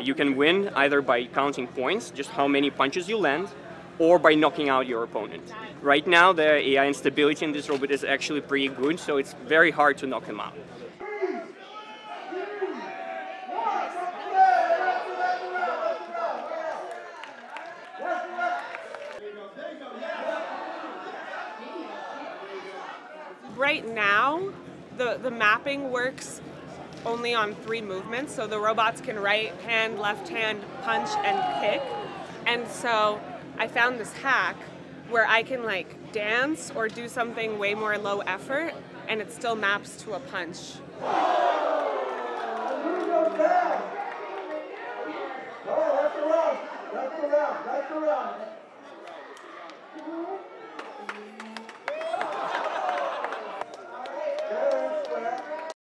You can win either by counting points, just how many punches you land, or by knocking out your opponent. Right now, the AI instability in this robot is actually pretty good, so it's very hard to knock him out. Right now, the, the mapping works only on three movements, so the robots can right hand, left hand, punch, and kick. And so I found this hack where I can like dance or do something way more low effort, and it still maps to a punch. Left around, left around, left around.